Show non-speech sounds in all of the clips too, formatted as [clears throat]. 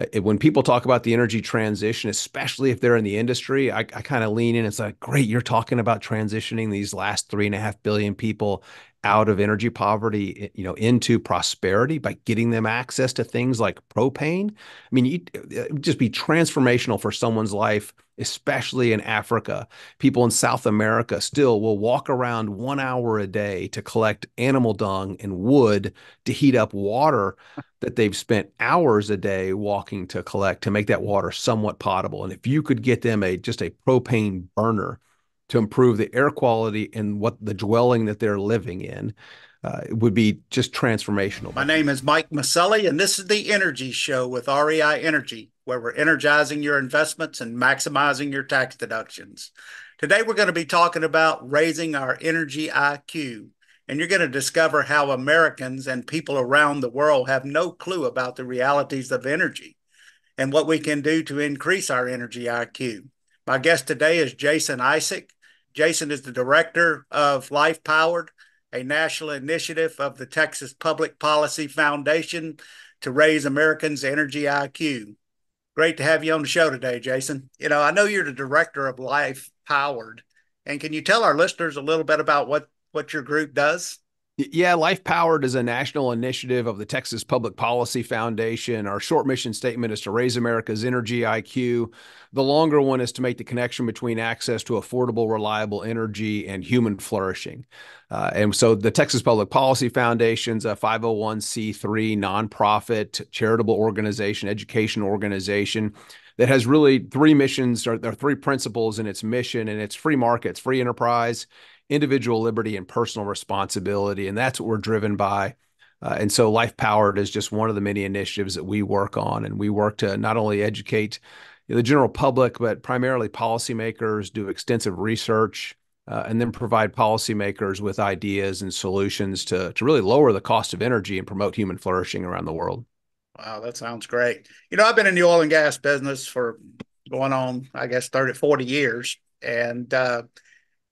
uh, when people talk about the energy transition, especially if they're in the industry, I, I kind of lean in. It's like, great, you're talking about transitioning these last three and a half billion people out of energy poverty, eh, you know, into prosperity by getting them access to things like propane. I mean, it would eh, eh, just be transformational for someone's life, especially in Africa. People in South America still will walk around one hour a day to collect animal dung and wood to heat up water that they've spent hours a day walking to collect to make that water somewhat potable. And if you could get them a just a propane burner to improve the air quality in what the dwelling that they're living in. Uh, would be just transformational. My name is Mike Mauceli, and this is the Energy Show with REI Energy, where we're energizing your investments and maximizing your tax deductions. Today, we're going to be talking about raising our energy IQ, and you're going to discover how Americans and people around the world have no clue about the realities of energy and what we can do to increase our energy IQ. My guest today is Jason Isaac. Jason is the director of Life Powered, a national initiative of the Texas Public Policy Foundation to raise Americans' energy IQ. Great to have you on the show today, Jason. You know, I know you're the director of Life Powered, and can you tell our listeners a little bit about what what your group does? Yeah, Life Powered is a national initiative of the Texas Public Policy Foundation. Our short mission statement is to raise America's energy IQ. The longer one is to make the connection between access to affordable, reliable energy and human flourishing. Uh, and so the Texas Public Policy Foundation's a 501c3 nonprofit charitable organization, education organization that has really three missions or, or three principles in its mission, and it's free markets, free enterprise, individual liberty and personal responsibility. And that's what we're driven by. Uh, and so Life Powered is just one of the many initiatives that we work on. And we work to not only educate the general public, but primarily policymakers, do extensive research, uh, and then provide policymakers with ideas and solutions to, to really lower the cost of energy and promote human flourishing around the world. Wow, that sounds great. You know, I've been in the oil and gas business for going on, I guess, 30, 40 years. And, uh,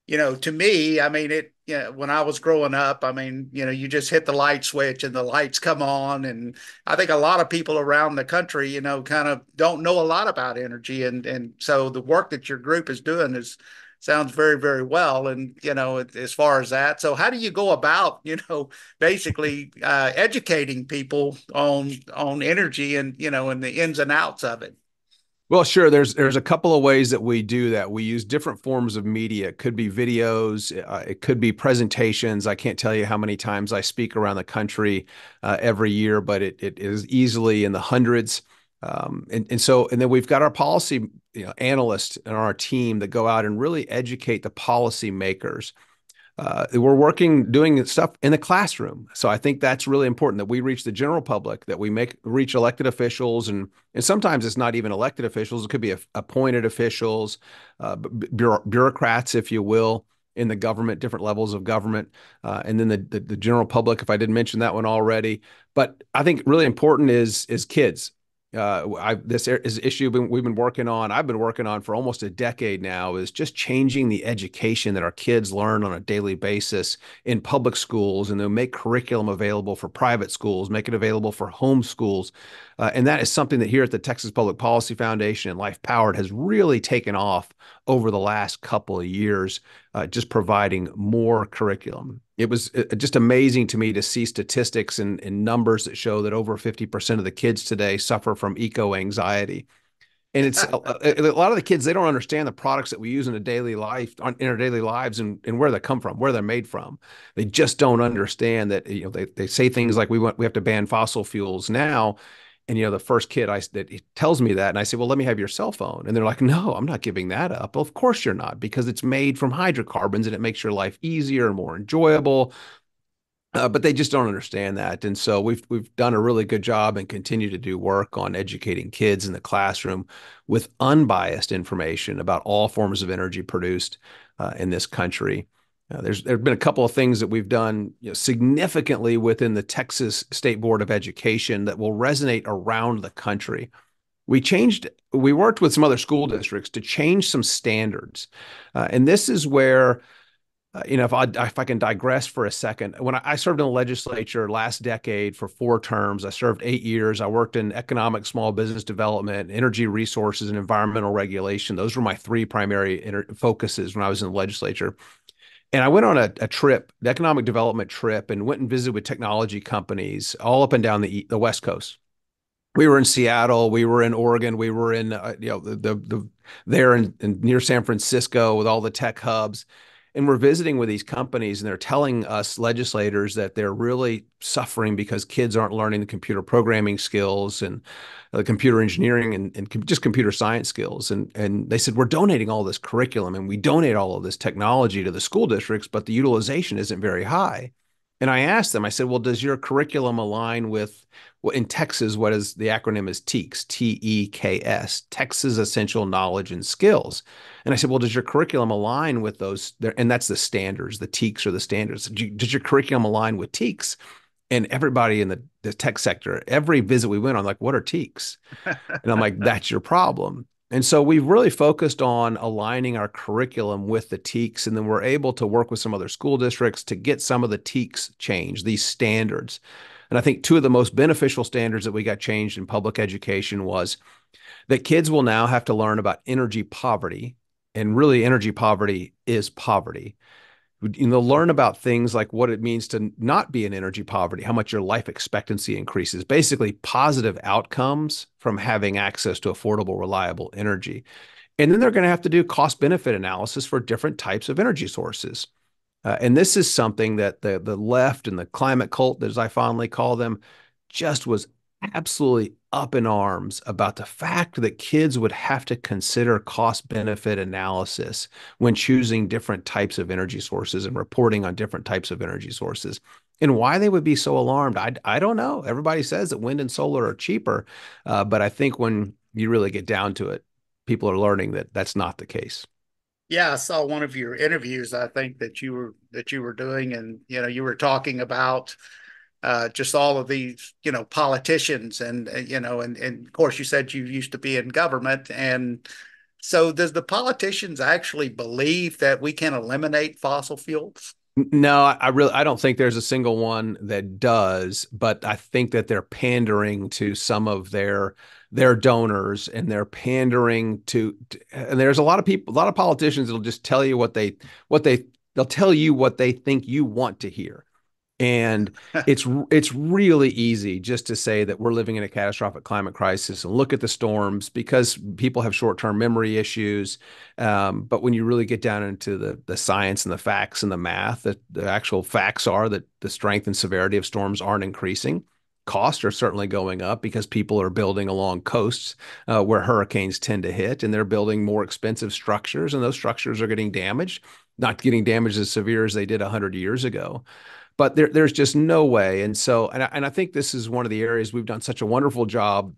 you know, to me, I mean, it, you know, when I was growing up, I mean, you know, you just hit the light switch and the lights come on. And I think a lot of people around the country, you know, kind of don't know a lot about energy. And, and so the work that your group is doing is, sounds very, very well. And, you know, as far as that, so how do you go about, you know, basically uh, educating people on, on energy and, you know, and the ins and outs of it? Well, sure. There's there's a couple of ways that we do that. We use different forms of media. It could be videos. Uh, it could be presentations. I can't tell you how many times I speak around the country uh, every year, but it it is easily in the hundreds. Um, and and so and then we've got our policy you know, analysts and our team that go out and really educate the policy makers uh, we're working doing stuff in the classroom. So I think that's really important that we reach the general public, that we make reach elected officials, and and sometimes it's not even elected officials; it could be appointed officials, uh, bureaucrats, if you will, in the government, different levels of government, uh, and then the, the the general public. If I didn't mention that one already, but I think really important is is kids uh, I, this is issue we've been working on. I've been working on for almost a decade now. Is just changing the education that our kids learn on a daily basis in public schools, and then make curriculum available for private schools, make it available for home schools, uh, and that is something that here at the Texas Public Policy Foundation and Life Powered has really taken off over the last couple of years, uh, just providing more curriculum. It was uh, just amazing to me to see statistics and, and numbers that show that over 50% of the kids today suffer from eco anxiety. And it's a, a, lot of the kids, they don't understand the products that we use in a daily life, in our daily lives and, and where they come from, where they're made from. They just don't understand that, you know, they, they say things like we want, we have to ban fossil fuels now and you know the first kid I that tells me that, and I say, "Well, let me have your cell phone," and they're like, "No, I'm not giving that up." Well, of course you're not, because it's made from hydrocarbons and it makes your life easier and more enjoyable. Uh, but they just don't understand that, and so we've we've done a really good job and continue to do work on educating kids in the classroom with unbiased information about all forms of energy produced uh, in this country. Uh, there's there have been a couple of things that we've done you know, significantly within the Texas State Board of Education that will resonate around the country. We changed, we worked with some other school districts to change some standards. Uh, and this is where uh, you know, if I if I can digress for a second, when I, I, served in the legislature last decade for four terms, I served eight years. I worked in economic small business development, energy resources, and environmental regulation. Those were my three primary inter- focuses when I was in the legislature. And I went on a, a trip, the economic development trip, and went and visited with technology companies all up and down the the West Coast. We were in Seattle, we were in Oregon, we were in uh, you know the the, the there in, in near San Francisco with all the tech hubs and we're visiting with these companies and they're telling us legislators that they're really suffering because kids aren't learning the computer programming skills and the computer engineering and, and just computer science skills. And and they said we're donating all this curriculum and we donate all of this technology to the school districts but the utilization isn't very high and I asked them, I said, well, does your curriculum align with well, in Texas, what is the acronym is TEKS, T E K S, Texas Essential Knowledge and Skills. And I said, well, does your curriculum align with those? And that's the standards, the TEKS are the standards. Does your curriculum align with TEKS? And everybody in the, the tech sector, every visit we went on, like, what are TEKS? And I'm like, that's your problem. And so we've really focused on aligning our curriculum with the TEKS, and then we're able to work with some other school districts to get some of the TEKS changed, these standards. And I think two of the most beneficial standards that we got changed in public education was that kids will now have to learn about energy poverty. And really, energy poverty is poverty you know learn about things like what it means to not be in energy poverty how much your life expectancy increases basically positive outcomes from having access to affordable reliable energy. And then they're going to have to do cost benefit analysis for different types of energy sources. Uh, and this is something that the the left and the climate cult as i fondly call them just was absolutely up in arms about the fact that kids would have to consider cost benefit analysis when choosing different types of energy sources and reporting on different types of energy sources. And why they would be so alarmed, I, I don't know. Everybody says that wind and solar are cheaper, uh, but I think when you really get down to it, people are learning that that's not the case. Yeah, I saw one of your interviews. I think that you were that you were doing, and you know, you were talking about uh, just all of these, you know, politicians and, uh, you know, and, and of course you said you used to be in government. And so does the politicians actually believe that we can eliminate fossil fuels? No, I really I don't think there's a single one that does, but I think that they're pandering to some of their their donors and they're pandering to and there's a lot of people a lot of politicians that'll just tell you what they what they they'll tell you what they think you want to hear and [laughs] it's it's really easy just to say that we're living in a catastrophic climate crisis and look at the storms because people have short-term memory issues. Um, but when you really get down into the the science and the facts and the math the, the actual facts are that the strength and severity of storms aren't increasing costs are certainly going up because people are building along coasts uh, where hurricanes tend to hit and they're building more expensive structures and those structures are getting damaged not getting damaged as severe as they did 100 years ago but there, there's just no way. And so, and I, and I think this is one of the areas we've done such a wonderful job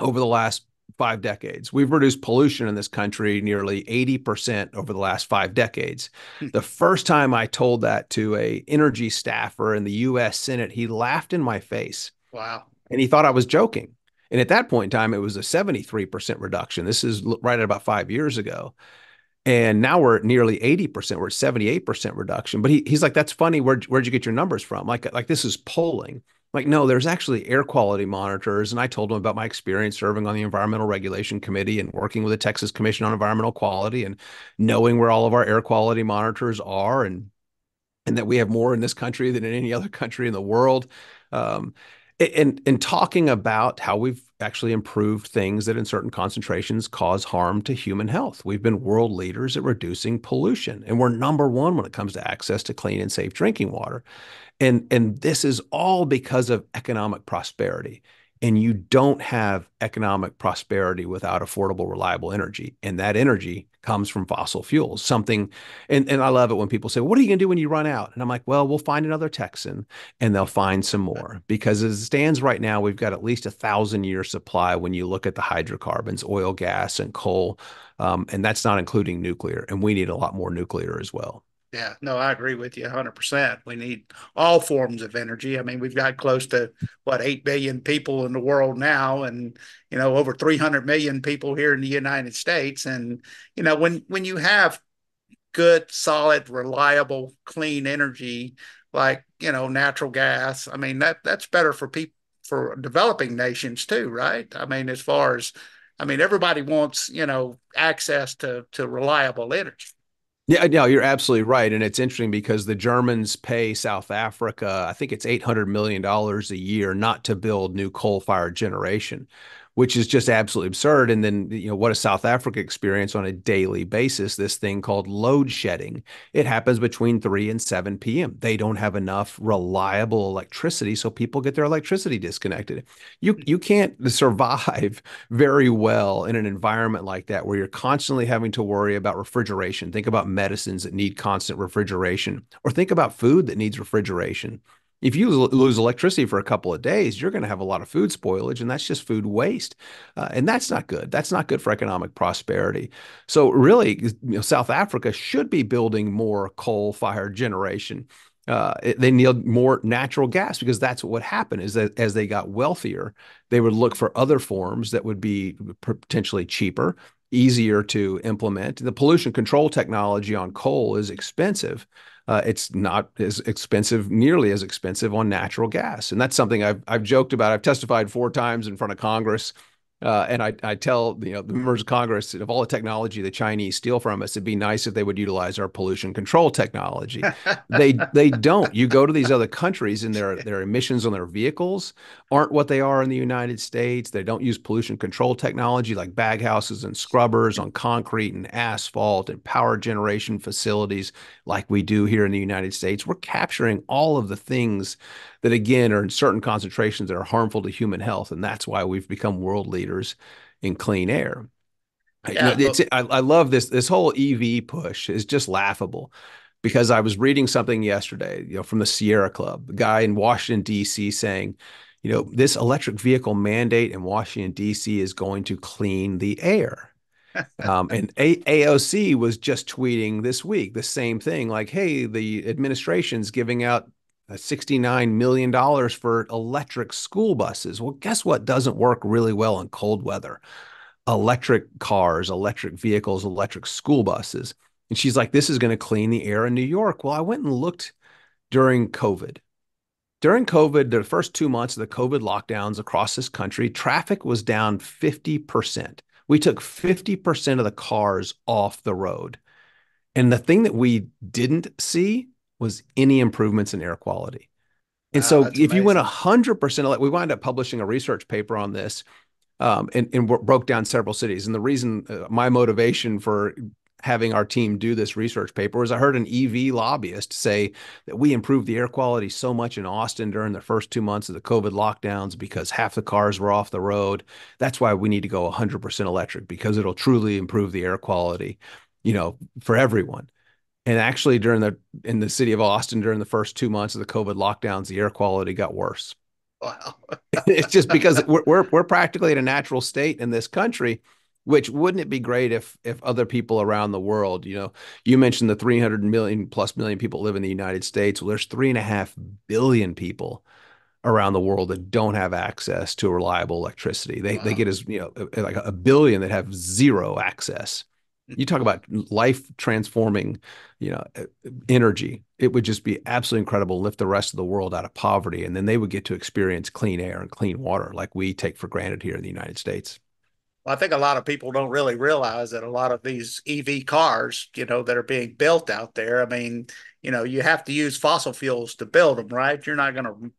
over the last five decades. We've reduced pollution in this country nearly 80% over the last five decades. Hmm. the first time I told that to a energy staffer in the US Senate, he laughed in my face. Wow. And he thought I was joking. And at that point in time, it was a 73% reduction. This is right at about five years ago. And now we're at nearly 80%. We're at 78% reduction. But he, he's like, that's funny. Where'd, where'd you get your numbers from? Like, like this is polling. Like, no, there's actually air quality monitors. And I told him about my experience serving on the Environmental Regulation Committee and working with the Texas Commission on Environmental Quality and knowing where all of our air quality monitors are and and that we have more in this country than in any other [laughs] country in the world. Um, and and talking about how we've actually improved things that in certain concentrations cause harm to human health. We've been world leaders at reducing pollution and we're number 1 when it comes to access to clean and safe drinking water. And and this is all because of economic prosperity and you don't have economic prosperity without affordable reliable energy and that energy comes from fossil fuels. Something and, and i love it when people say what are you going to do when you run out? And i'm like well we'll find another texan and they'll find some more. Because as it stands right now we've got at least a thousand year supply when you look at the hydrocarbons oil gas and coal um, and that's not including nuclear and we need a lot more nuclear as well yeah, no, I agree with you 100%. We need all forms of energy. I mean, we've got close to what 8 billion people in the world now and you know over 300 million people here in the United States and you know when when you have good, solid, reliable, clean energy like you know natural gas. I mean that that's better for people for developing nations too, right? I mean, as far as I mean, everybody wants you know access to to reliable energy. Yeah, uh, no, you're absolutely right. And it's interesting because the Germans pay South Africa, I think it's $800 million a year not to build new coal fired generation, which is just absolutely absurd. And then, you know, what does South Africa experience on a daily basis? This thing called load shedding. It happens between 3 and 7 p.m. They don't have enough reliable electricity, so people get their electricity disconnected. You hmm. you can't [laughs] survive very well in an environment like that where you're constantly having to worry about refrigeration. Think about medicines that need constant refrigeration, or think about food that needs refrigeration if you lose electricity for a couple of days, you're going to have a lot of food spoilage, and that's just food waste, uh, and that's not good. That's not good for economic prosperity. So, really, you know, South Africa should be building more coal-fired generation. Uh, they need more natural gas because that's what would happen is that as they got wealthier, they would look for other forms that would be potentially cheaper, easier to implement. The pollution control technology on coal is expensive uh, it's not as expensive, nearly as expensive on natural gas. And that's something I've, I've joked about. I've testified four times in front of Congress uh, and I, I tell you know the members of Congress that of all the technology the Chinese steal from us, it'd be nice if they would utilize our pollution control technology. [laughs] they they don't. You go to these other countries and their their emissions on their vehicles aren't what they are in the United States. They don't use pollution control technology like baghouses and scrubbers on concrete and asphalt and power generation facilities like we do here in the United States. We're capturing all of the things that again are in certain concentrations that are harmful to human health, and that's why we've become world leaders in clean air. Yeah, you know, but- I, I love this. This whole EV push is just laughable because I was reading something yesterday, you know, from the Sierra Club, a guy in Washington D.C. saying, you know, this electric vehicle mandate in Washington D.C. is going to clean the air. [laughs] um, and A- AOC was just tweeting this week the same thing, like, "Hey, the administration's giving out $69 million for electric school buses. Well, guess what doesn't work really well in cold weather? Electric cars, electric vehicles, electric school buses. And she's like, this is going to clean the air in New York. Well, I went and looked during COVID. During COVID, the first two months of the COVID lockdowns across this country, traffic was down 50%. We took 50% of the cars off the road. And the thing that we didn't see was any improvements in air quality. And wow, so if amazing. you went 100%, like we wound up publishing a research paper on this um, and, and broke down several cities. And the reason, uh, my motivation for having our team do this research paper was I heard an EV lobbyist say that we improved the air quality so much in Austin during the first two months of the COVID lockdowns because half the cars were off the road. That's why we need to go 100% electric because it'll truly improve the air quality, you know, for everyone. And actually, during the in the city of Austin, during the first two months of the COVID lockdowns, the air quality got worse. Wow! [laughs] it's just because we're, we're we're practically in a natural state in this country. Which wouldn't it be great if if other people around the world, you know, you mentioned the 300 million plus million people live in the United States. Well, there's three and a half billion people around the world that don't have access to reliable electricity. They wow. they get as you know like a billion that have zero access you talk about life transforming you know energy it would just be absolutely incredible lift the rest of the world out of poverty and then they would get to experience clean air and clean water like we take for granted here in the united states well, I think a lot of people don't really realize that a lot of these EV cars, you know, that are being built out there, I mean, you know, you have to use fossil fuels to build them, right? You're not going to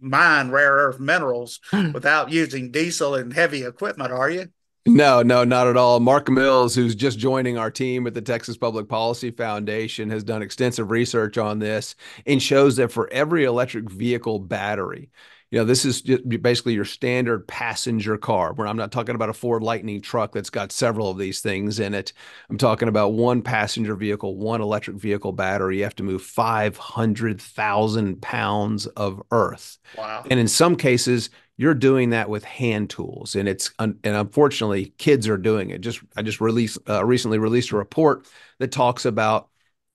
mine rare earth minerals hmm. without using diesel and heavy equipment, are you? No, no, not at all. Mark Mills, who's just joining our team at the Texas Public Policy Foundation, has done extensive research on this and shows that for every electric vehicle battery, you know, this is basically your standard passenger car. Where I'm not talking about a Ford Lightning truck that's got several of these things in it. I'm talking about one passenger vehicle, one electric vehicle battery. You have to move 500,000 pounds of earth. Wow. And in some cases, you're doing that with hand tools and it's and unfortunately kids are doing it just i just released uh, recently released a report that talks about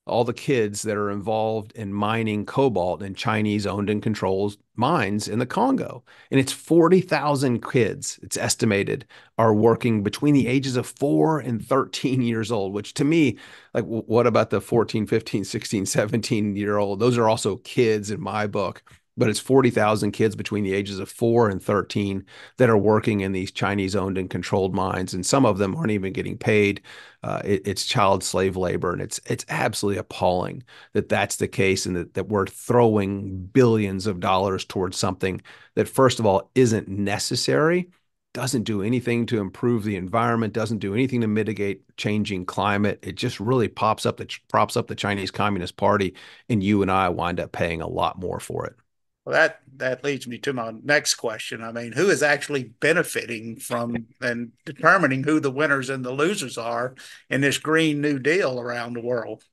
all the kids that are involved in mining cobalt in Chinese owned and controlled mines in the Congo. And it's 40,000 kids, it's estimated, are working between the ages of four and 13 years old, which to me, like, what about the 14, 15, 16, 17 year old? Those are also kids in my book but it's 40,000 kids between the ages of 4 and 13 that are working in these Chinese owned and controlled mines and some of them aren't even getting paid. Uh, it, it's child slave labor and it's it's absolutely appalling that that's the case and that, that we're throwing billions of dollars towards something that first of all isn't necessary doesn't do anything to improve the environment doesn't do anything to mitigate changing climate. It just really pops up the props up the Chinese Communist Party and you and I wind up paying a lot more for it well, that that leads me to my next question. I mean, who is actually benefiting from [laughs] and determining who the winners and the losers are in this Green New Deal around the world?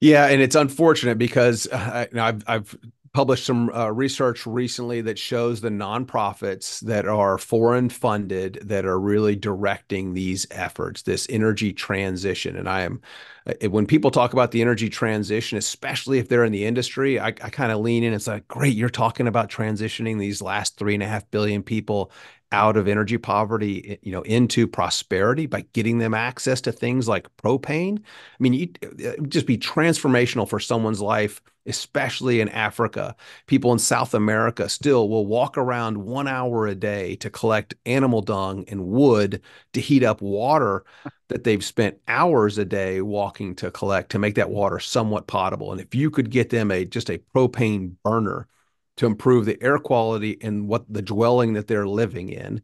Yeah, and it's unfortunate because uh, I've I've published some uh, research recently that shows the nonprofits that are foreign funded that are really directing these efforts, this energy transition. And I am when people talk about the energy transition, especially if they're in the industry, I, I kind of lean in. It's like, great, you're talking about transitioning these last three and a half billion people out of energy poverty, you know, into prosperity by getting them access to things like propane. I mean, you uh, uh, just be transformational for someone's life, especially in Africa. People in South America still will walk around one hour a day to collect animal dung and wood to heat up water that they've spent hours a day walking to collect to make that water somewhat potable. And if you could get them a just a propane burner to improve the air quality in what the dwelling that they're living in,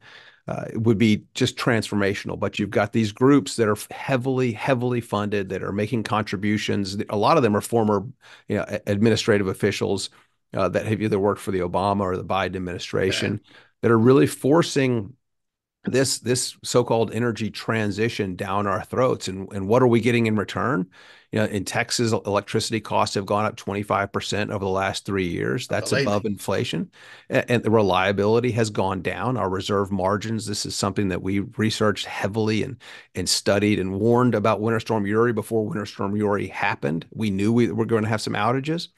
uh, would be just transformational. But you've got these groups that are heavily, heavily funded that are making contributions. A lot of them are former, you know, administrative officials uh, that have either worked for the Obama or the Biden administration okay. that are really forcing this this so-called energy transition down our throats and and what are we getting in return? You know in texas electricity costs have gone up 25% over the last three years. That's above inflation and, and, the reliability has gone down. Our reserve margins this is something that we researched heavily and and studied and warned about winter storm uri before winter storm uri happened. We knew we were going to have some outages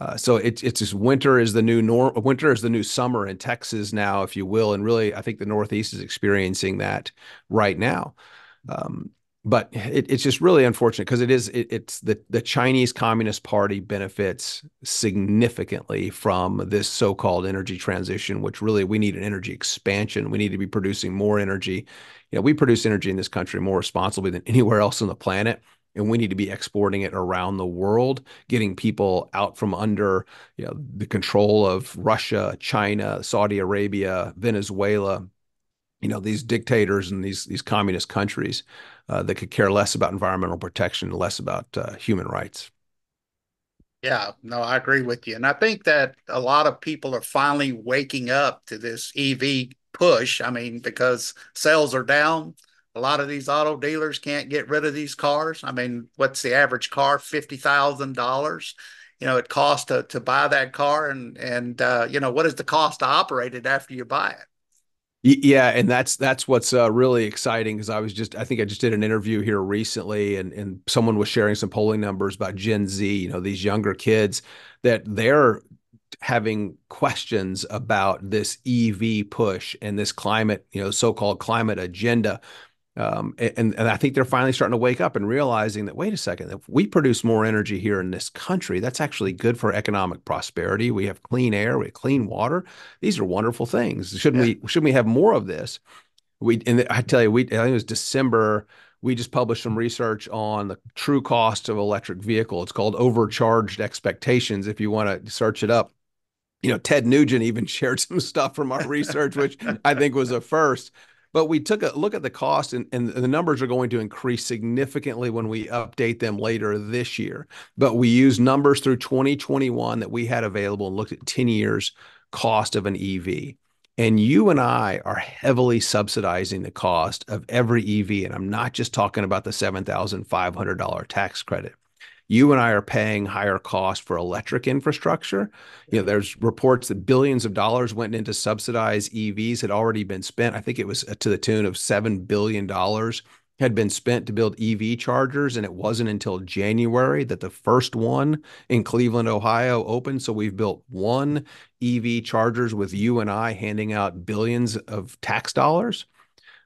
uh, so it's it's just winter is the new norm. Winter is the new summer in Texas now, if you will, and really, I think the Northeast is experiencing that right now. Um, but it, it's just really unfortunate because it is it, it's the the Chinese Communist Party benefits significantly from this so-called energy transition, which really we need an energy expansion. We need to be producing more energy. You know, we produce energy in this country more responsibly than [laughs] anywhere else on the planet and we need to be exporting it around the world, getting people out from under you know, the control of Russia, China, Saudi Arabia, Venezuela, you know, these dictators and these these communist countries uh, that could care less about environmental protection, less about uh, human rights. Yeah, no, I agree with you, and I think that a lot of people are finally waking up to this EV push. I mean, because sales are down, a lot of these auto dealers can't get rid of these cars. I mean, what's the average car? Fifty thousand dollars. You know, it costs to to buy that car, and and uh, you know what is the cost to operate it after you buy it? Yeah, and that's that's what's uh, really exciting because I was just I think I just did an interview here recently, and and someone was sharing some polling numbers about Gen Z. You know, these younger kids that they're having questions about this EV push and this climate, you know, so-called climate agenda um, and, and I think they're finally starting to wake up and realizing that, wait a second, if we produce more energy here in this country, that's actually good for economic prosperity. We have clean air, we have clean water. These are wonderful things. Shouldn't yeah. we, shouldn't we have more of this? We, and I tell you, we, I think it was December, we just published some research on the true cost of electric vehicle. It's called overcharged expectations. If you want to search it up, you know, Ted Nugent even [laughs] shared some stuff from our research, which I think was a first. But we took a look at the cost, and, and the numbers are going to increase significantly when we update them later this year. But we used numbers through 2021 that we had available and looked at 10 years cost of an EV. And you and I are heavily subsidizing the cost of every EV. And I'm not just talking about the $7,500 tax credit you and I are paying higher cost for electric infrastructure. You know, there's reports that billions of dollars went into subsidized EVs had already been spent. I think it was uh, to the tune of $7 billion had been spent to build EV chargers, and it wasn't until January that the first one in Cleveland, Ohio opened. So we've built one EV chargers with you and I handing out billions of tax dollars.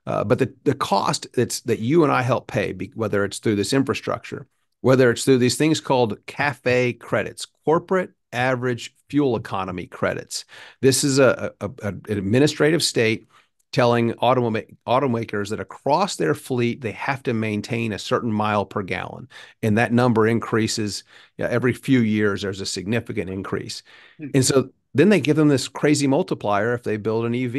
Uh, but the, the cost that's that you and I help pay, whether it's through this infrastructure, whether it's through these things called CAFE credits, corporate average fuel economy credits. This is a, a, a an administrative state telling automa- automakers that across their fleet they have to maintain a certain mile per gallon and that number increases you know, every few years there's a significant increase mm-hmm. and so then they give them this crazy multiplier if they build an ev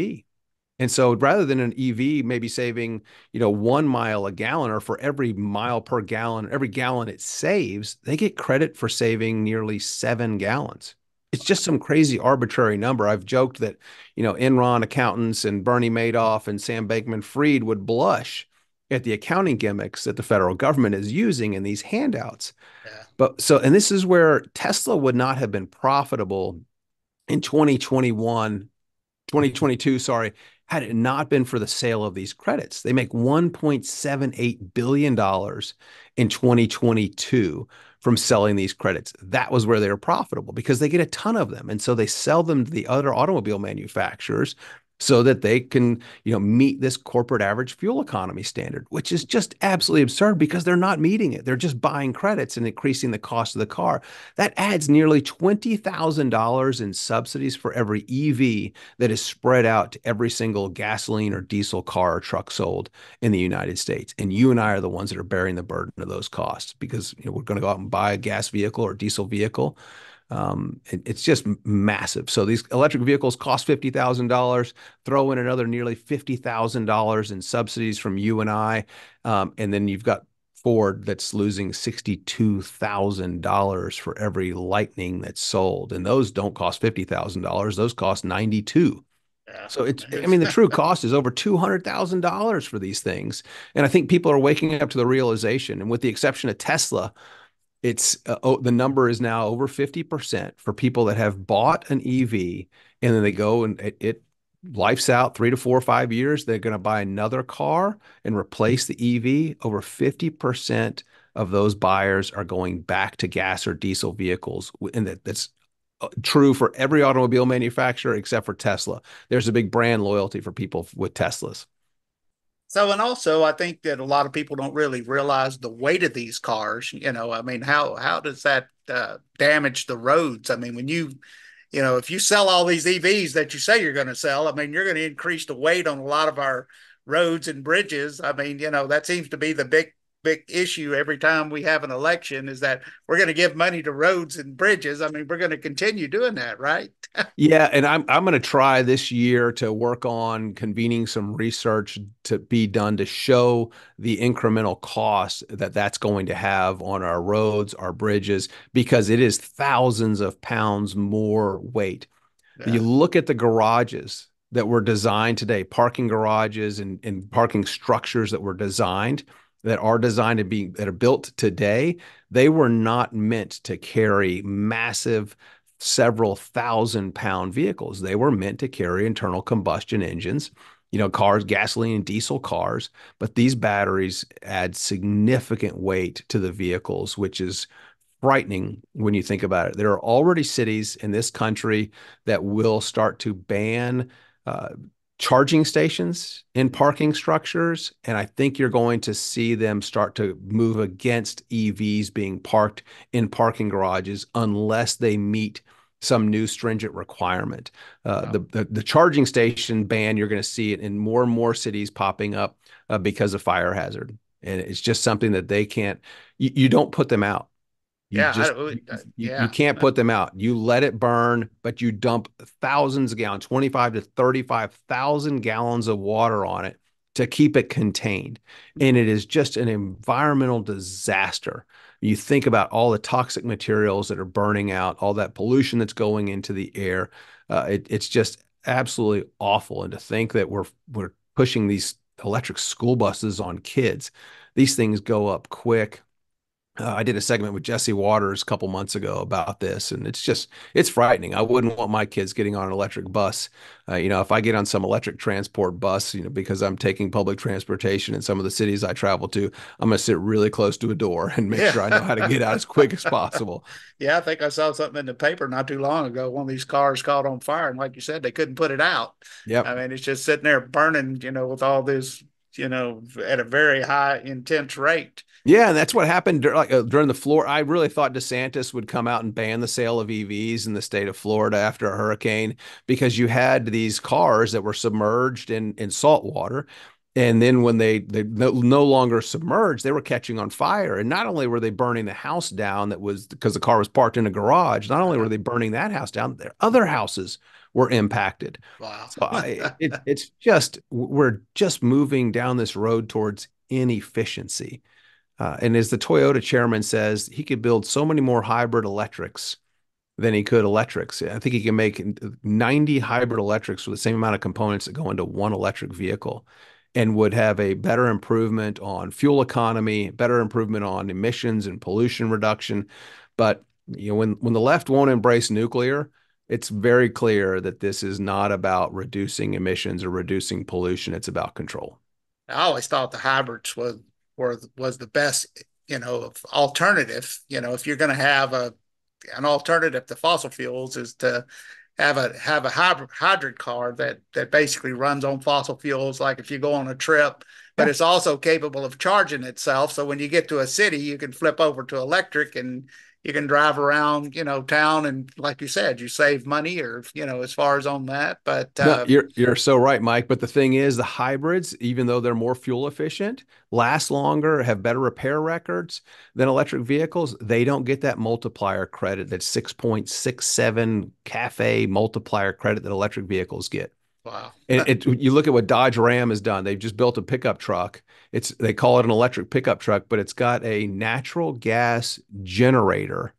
and so rather than an ev maybe saving you know one mile a gallon or for every mile per gallon every gallon it saves they get credit for saving nearly seven gallons it's just some crazy arbitrary number. I've joked that, you know, Enron accountants and Bernie Madoff and Sam Bankman Fried would blush at the accounting gimmicks that the federal government is using in these handouts. Yeah. But so, and this is where Tesla would not have been profitable in 2021, 2022, sorry, had it not been for the sale of these credits. They make $1.78 billion in 2022 from selling these credits. That was where they were profitable because they get a ton of them. And so they sell them to the other automobile manufacturers so that they can, you know, meet this corporate average fuel economy standard, which is just absolutely absurd because they're not meeting it. They're just buying credits and increasing the cost of the car. That adds nearly $20,000 in subsidies for every EV that is spread out to every single gasoline or diesel car or truck sold in the United States. And you and I are the ones that are bearing the burden of those costs because you know, we're going to go out and buy a gas vehicle or diesel vehicle um, it, it's just massive. So these electric vehicles cost fifty thousand dollars. Throw in another nearly fifty thousand dollars in subsidies from you UNI, um, and then you've got Ford that's losing sixty-two thousand dollars for every Lightning that's sold, and those don't cost fifty thousand dollars; those cost ninety-two. Yeah. So it's, I mean, the true [laughs] cost is over two hundred thousand dollars for these things, and I think people are waking up to the realization. And with the exception of Tesla, it's uh, oh, the number is now over 50% for people that have bought an EV and then they go and it, it life's out three to four or five years. They're going to buy another car and replace the EV. Over 50% of those buyers are going back to gas or diesel vehicles. And that, that's uh, true for every automobile manufacturer except for Tesla. There's a big brand loyalty for people with Teslas. So, and also, I think that a lot of people don't really realize the weight of these cars. You know, I mean, how how does that uh, damage the roads? I mean, when you, you know, if you sell all these EVs that you say you're going to sell, I mean, you're going to increase the weight on a lot of our roads and bridges. I mean, you know, that seems to be the big big issue every time we have an election is that we're going to give money to roads and bridges. I mean, we're going to continue doing that, right? [laughs] yeah, and I'm I'm going to try this year to work on convening some research to be done to show the incremental cost that that's going to have on our roads, our bridges, because it is thousands of pounds more weight. Yeah. You look at the garages that were designed today, parking garages and, and parking structures that were designed that are designed to be that are built today, they were not meant to carry massive several thousand pound vehicles. They were meant to carry internal combustion engines, you know, cars, gasoline and diesel cars. But these batteries add significant weight to the vehicles, which is frightening when you think about it. There are already cities in this country that will start to ban uh, charging stations in parking structures. And I think you're going to see them start to move against EVs being parked in parking garages unless they meet some new stringent requirement. Uh, wow. the, the, the charging station ban, you're going to see it in more and more cities popping up uh, because of fire hazard. And it's just something that they can't, you, you don't put them out. You yeah, just, you, yeah. You can't put them out. You let it burn, but you dump thousands of gallons, 25 to 35,000 gallons of water on it to keep it contained. And it is just an environmental disaster. You think about all the toxic materials that are burning out, all that pollution that's going into the air. Uh, it, it's just absolutely awful. And to think that we're we're pushing these electric school buses on kids, these things go up quick uh, I did a segment with Jesse Watters a couple months ago about this, and it's just it's frightening. I wouldn't want my kids getting on an electric bus. Uh, you know, if I get on some electric transport bus, you know, because I'm taking public transportation in some of the cities I travel to, I'm going to sit really close to a door and make yeah. sure I know how to get out as quick as possible. [laughs] Yeah, I think I saw something in the paper not too long ago. One of these cars caught on fire, and like you said, they couldn't put it out. Yeah, I mean, it's just sitting there burning, you know, with all this, you know, at a very high intense rate yeah, and that's what happened like uh, during the floor. I really thought DeSantis would come out and ban the sale of EVs in the state of Florida after a hurricane because you had these cars that were submerged in in salt water. And then when they they no, no longer submerged, they were catching on fire. And not only were they burning the house down that was because the car was parked in a garage, not only were they burning that house down, their other houses were impacted. Wow. so I, it, it's just we're just moving down this road towards inefficiency. Uh, and as the Toyota chairman says, he could build so many more hybrid electrics than he could electrics. I think he can make 90 hybrid electrics with the same amount of components that go into one electric vehicle and would have a better improvement on fuel economy, better improvement on emissions and pollution reduction. But you know, when when the left won't embrace nuclear, it's very clear that this is not about reducing emissions or reducing pollution. It's about control. I always thought the hybrids was were was the best you know alternative you know if you're going to have a an alternative to fossil fuels is to have a have a hybrid hybrid car that that basically runs on fossil fuels like if you go on a trip but yeah. it's also capable of charging itself so when you get to a city you can flip over to electric and you can drive around, you know, town and like you said, you save money or, you know, as far as on that. But uh, no, you're you're so right, Mike. But the thing is the hybrids, even though they're more fuel efficient, last longer, have better repair records than electric vehicles, they don't get that multiplier credit, that 6.67 CAFE multiplier credit that electric vehicles get. Wow. and it, you look at what Dodge Ram has done. They've just built a pickup truck. It's they call it an electric pickup truck, but it's got a natural gas generator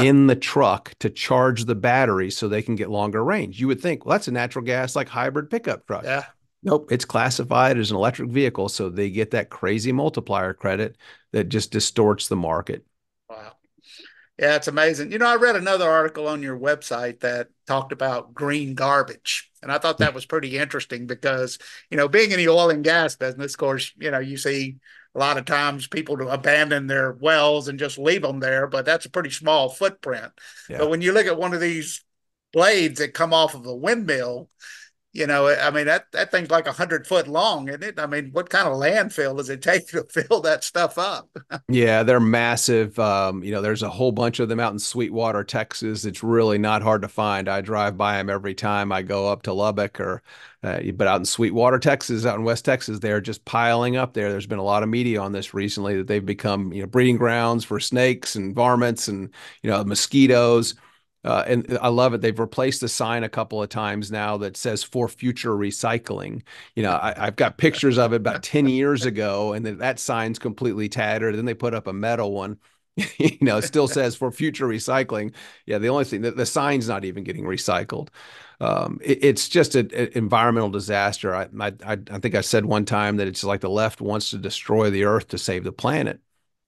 in the truck to charge the battery so they can get longer range. You would think, well, that's a natural gas like hybrid pickup truck. Yeah. Nope, it's classified as an electric vehicle, so they get that crazy multiplier credit that just distorts the market. Wow. Yeah, it's amazing. You know, I read another article on your website that talked about green garbage. And I thought that was pretty interesting because, you know, being in the oil and gas business, of course, you know, you see a lot of times people to abandon their wells and just leave them there, but that's a pretty small footprint. Yeah. But when you look at one of these blades that come off of a windmill, you know, I mean that that thing's like a hundred foot long, isn't it? I mean, what kind of landfill does it [laughs] take to fill that stuff up? [laughs] yeah, they're massive. Um, you know, there's a whole bunch of them out in Sweetwater, Texas. It's really not hard to find. I drive by them every time I go up to Lubbock or, uh, but out in Sweetwater, Texas, out in West Texas, they're just piling up there. There's been a lot of media on this recently that they've become, you know, breeding grounds for snakes and varmints and you know mosquitoes. Uh, and I love it. They've replaced the sign a couple of times now that says for future recycling. You know, I, have got pictures of it about 10 years ago, and that sign's completely tattered. Then they put up a metal one. [laughs] you know, it still says for future recycling. Yeah, the only thing, the, the sign's not even getting recycled. Um, it, it's just an environmental disaster. I, I, I think I said one time that it's like the left wants to destroy the earth to save the planet.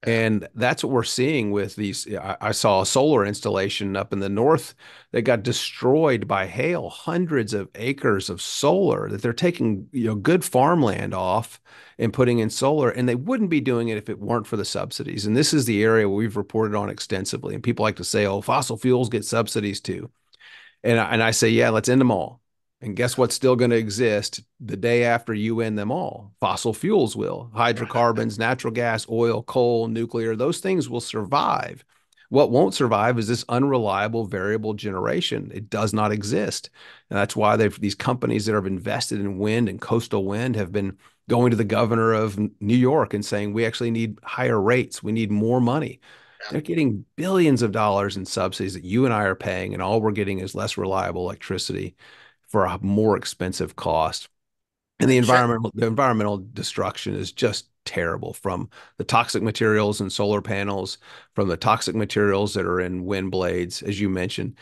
And that's what we're seeing with these. I, saw a solar installation up in the north that got destroyed by hail, hundreds of acres of solar that they're taking, you know, good farmland off and putting in solar. And they wouldn't be doing it if it weren't for the subsidies. And this is the area we've reported on extensively. And people like to say, oh, fossil fuels get subsidies too. And I, and I say, yeah, let's end them all. And guess what's still going to exist the day after you end them all? Fossil fuels will. Hydrocarbons, [laughs] natural gas, oil, coal, nuclear, those things will survive. What won't survive is this unreliable variable generation. It does not exist. And that's why they've these companies that have invested in wind and coastal wind have been going to the governor of New York and saying, we actually need higher rates. We need more money. They're getting billions of dollars in subsidies that you and I are paying, and all we're getting is less reliable electricity for a more expensive cost. And the environmental the environmental destruction is just terrible from the toxic materials in solar panels, from the toxic materials that are in wind blades, as you mentioned.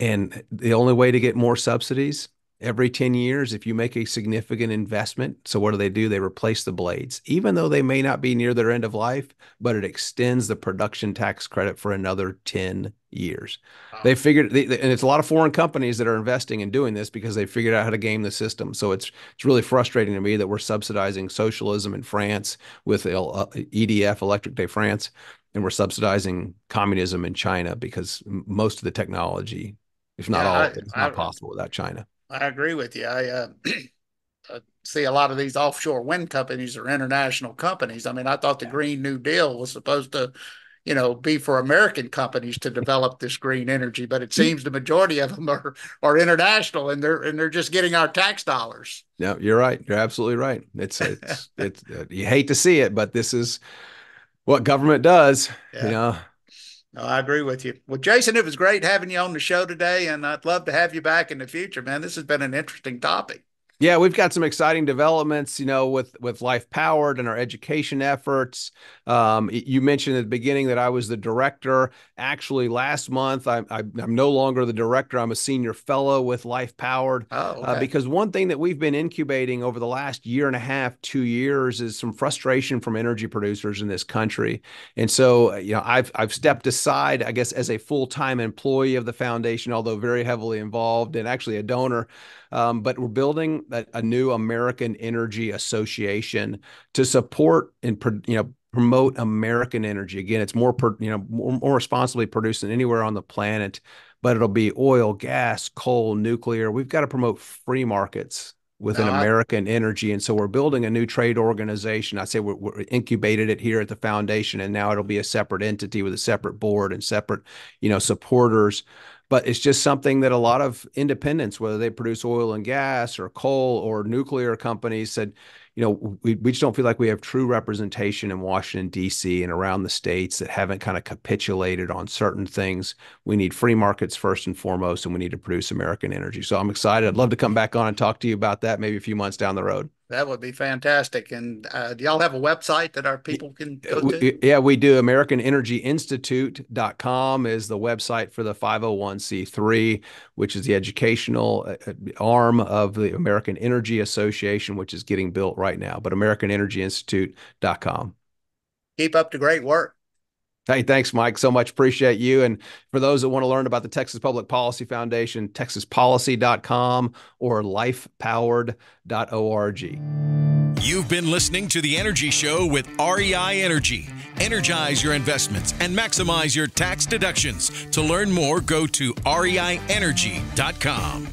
And the only way to get more subsidies every 10 years if you make a significant investment so what do they do? They replace the blades. Even though they may not be near their end of life but it extends the production tax credit for another 10 years. Wow. they figured they, and it's a lot of foreign companies that are investing in doing this because they figured out how to game the system. So it's it's really frustrating to me that we're subsidizing socialism in France with EDF uh, Electric de France and we're subsidizing communism in China because most of the technology if not yeah, all I, it's not I, possible without China I agree with you. I, uh, [clears throat] I see a lot of these offshore wind companies are international companies. I mean, I thought the Green New Deal was supposed to, you know, be for American companies to develop this green energy, but it seems the majority of them are are international, and they're and they're just getting our tax dollars. No, you're right. You're absolutely right. It's it's [laughs] it's uh, you hate to see it, but this is what government does. Yeah. You know. No, I agree with you. Well, Jason, it was great having you on the show today, and I'd love to have you back in the future, man. This has been an interesting topic. Yeah, we've got some exciting developments, you know, with with Life Powered and our education efforts. Um, you mentioned at the beginning that I was the director. Actually, last month I, I, am no longer the director. I'm a senior fellow with Life Powered. Oh, uh, okay. uh, because one thing that we've been incubating over the last year and a half, two years, is some frustration from energy producers in this country. And so, you know, I've I've stepped aside, I guess, as a full time employee of the foundation, although very heavily involved and actually a donor. Um, but we're building a, a, new American Energy Association to support and you know promote American energy. Again, it's more per, you know more, more responsibly produced than anywhere on the planet. But it'll be oil, gas, coal, nuclear. We've got to promote free markets with an American energy. And so we're building a new trade organization. I say we're, we're, incubated it here at the foundation, and now it'll be a separate entity with a separate board and separate, you know, supporters but it's just something that a lot of independents, whether they produce oil and gas or coal or nuclear companies, said, you know, we, we just don't feel like we have true representation in Washington, D.C. and around the states that haven't kind of capitulated on certain things. We need free markets first and foremost, and we need to produce American energy. So I'm excited. I'd love to come back on and talk to you about that maybe a few months down the road. That would be fantastic. And uh, do y'all have a website that our people can go to? Yeah, we do. AmericanEnergyInstitute.com is the website for the 501c3, which is the educational uh, uh, arm of the American Energy Association, which is getting built right now. But AmericanEnergyInstitute.com. Keep up the great work. Hey, thanks, Mike. So much. Appreciate you. And for those that want to learn about the Texas Public Policy Foundation, texaspolicy.com or lifepowered.org. You've been listening to The Energy Show with REI Energy. Energize your investments and maximize your tax deductions. To learn more, go to reienergy.com.